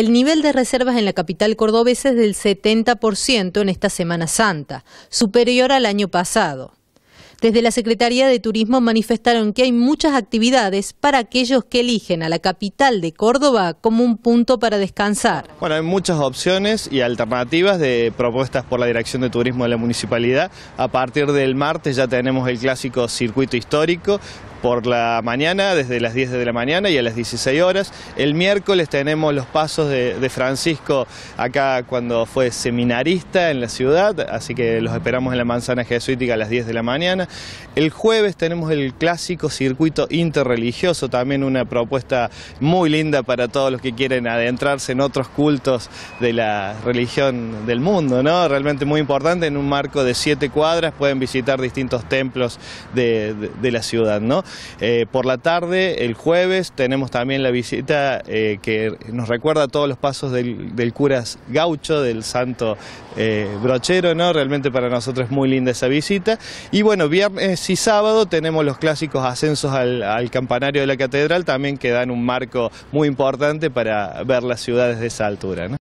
El nivel de reservas en la capital cordobesa es del 70% en esta Semana Santa, superior al año pasado. Desde la Secretaría de Turismo manifestaron que hay muchas actividades para aquellos que eligen a la capital de Córdoba como un punto para descansar. Bueno, hay muchas opciones y alternativas de propuestas por la Dirección de Turismo de la Municipalidad. A partir del martes ya tenemos el clásico circuito histórico por la mañana, desde las 10 de la mañana y a las 16 horas. El miércoles tenemos los pasos de, Francisco acá cuando fue seminarista en la ciudad, así que los esperamos en la manzana jesuítica a las 10 de la mañana. El jueves tenemos el clásico circuito interreligioso, también una propuesta muy linda para todos los que quieren adentrarse en otros cultos de la religión del mundo, ¿no? Realmente muy importante, en un marco de siete cuadras pueden visitar distintos templos de, la ciudad, ¿no? Eh, por la tarde, el jueves, tenemos también la visita eh, que nos recuerda todos los pasos del, curas gaucho, del santo eh, brochero, ¿no? Realmente para nosotros es muy linda esa visita. Y bueno, viernes y sábado tenemos los clásicos ascensos al, al campanario de la catedral, también que dan un marco muy importante para ver las ciudades de esa altura, ¿no?